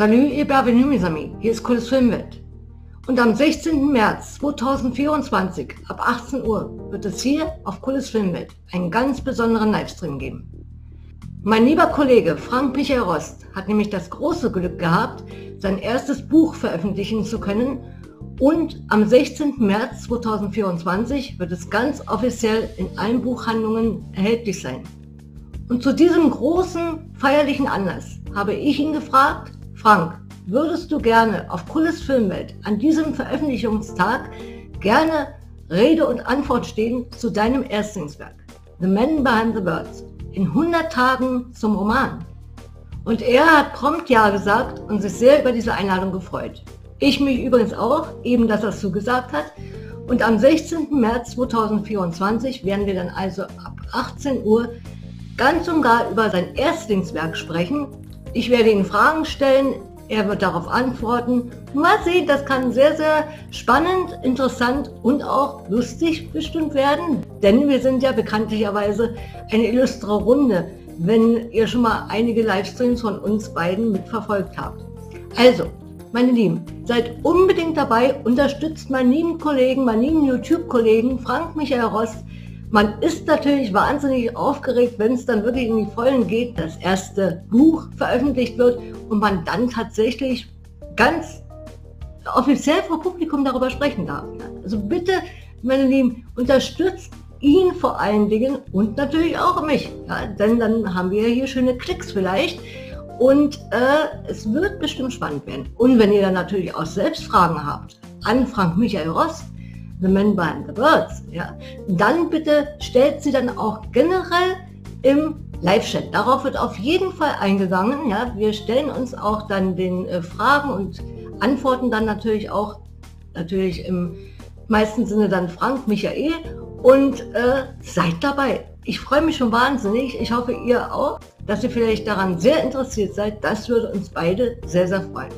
Salut et bienvenue mes amis, hier ist Cooles Filmwelt. Und am 16. März 2024 ab 18 Uhr wird es hier auf Cooles Filmwelt einen ganz besonderen Livestream geben. Mein lieber Kollege Frank Michael Rost hat nämlich das große Glück gehabt, sein erstes Buch veröffentlichen zu können und am 16. März 2024 wird es ganz offiziell in allen Buchhandlungen erhältlich sein. Und zu diesem großen feierlichen Anlass habe ich ihn gefragt, Frank, würdest du gerne auf Cooles Filmwelt an diesem Veröffentlichungstag gerne Rede und Antwort stehen zu deinem Erstlingswerk, The Man Behind the Birds, in 100 Tagen zum Roman? Und er hat prompt Ja gesagt und sich sehr über diese Einladung gefreut. Ich mich übrigens auch, eben dass er es zugesagt hat. Und am 16. März 2024 werden wir dann also ab 18 Uhr ganz und gar über sein Erstlingswerk sprechen, ich werde ihn Fragen stellen, er wird darauf antworten. Mal sehen, das kann sehr, sehr spannend, interessant und auch lustig bestimmt werden, denn wir sind ja bekanntlicherweise eine illustre Runde, wenn ihr schon mal einige Livestreams von uns beiden mitverfolgt habt. Also, meine Lieben, seid unbedingt dabei, unterstützt meinen lieben Kollegen, meinen lieben YouTube-Kollegen Frank Michael Rost, man ist natürlich wahnsinnig aufgeregt, wenn es dann wirklich in die Vollen geht, das erste Buch veröffentlicht wird und man dann tatsächlich ganz offiziell vor Publikum darüber sprechen darf. Also bitte, meine Lieben, unterstützt ihn vor allen Dingen und natürlich auch mich. Ja, denn dann haben wir hier schöne Klicks vielleicht und äh, es wird bestimmt spannend werden. Und wenn ihr dann natürlich auch selbst Fragen habt an Frank Michael Rost, The Man Behind the Birds, ja, dann bitte stellt sie dann auch generell im Live-Chat. Darauf wird auf jeden Fall eingegangen. Ja. Wir stellen uns auch dann den äh, Fragen und antworten dann natürlich auch, natürlich im meisten Sinne dann Frank, Michael und äh, seid dabei. Ich freue mich schon wahnsinnig. Ich hoffe, ihr auch, dass ihr vielleicht daran sehr interessiert seid. Das würde uns beide sehr, sehr freuen.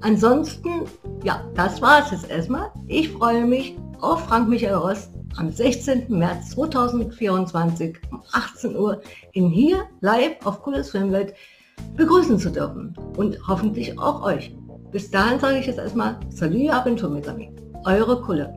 Ansonsten, ja, das war es jetzt erstmal. Ich freue mich auf Frank Michael Rost am 16. März 2024 um 18 Uhr in hier live auf Cooles Filmwelt begrüßen zu dürfen und hoffentlich auch euch. Bis dahin sage ich jetzt erstmal Salut Abentur mit Eure Kulle.